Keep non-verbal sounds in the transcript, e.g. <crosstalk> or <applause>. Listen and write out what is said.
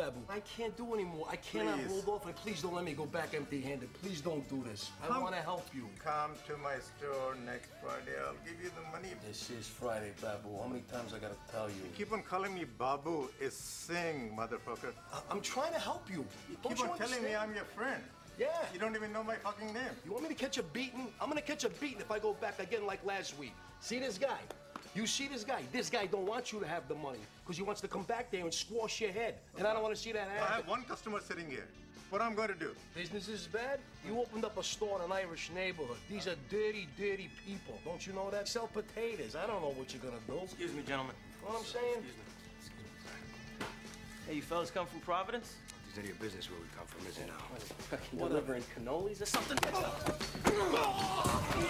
Babu. I can't do anymore. I cannot Please. hold off, and please don't let me go back empty-handed. Please don't do this. I Come. want to help you. Come to my store next Friday. I'll give you the money. This is Friday, Babu. How many times I gotta tell you? Keep on calling me Babu. Is sing, motherfucker. I- I'm trying to help you. Don't Keep you on telling me? I'm your friend. Yeah. You don't even know my fucking name. You want me to catch a beating? I'm gonna catch a beating if I go back again like last week. See this guy? You see this guy? This guy don't want you to have the money because he wants to come back there and squash your head. And I don't want to see that happen. I have one customer sitting here. What I'm going to do? Business is bad. You opened up a store in an Irish neighborhood. These are dirty, dirty people. Don't you know that? Sell potatoes. I don't know what you're gonna do. Excuse me, gentlemen. Know what I'm saying? Excuse me. Excuse me. Hey, you fellas come from Providence? Is any of your business where we come from, is it now? Fucking delivering cannolis or something? <laughs> <laughs>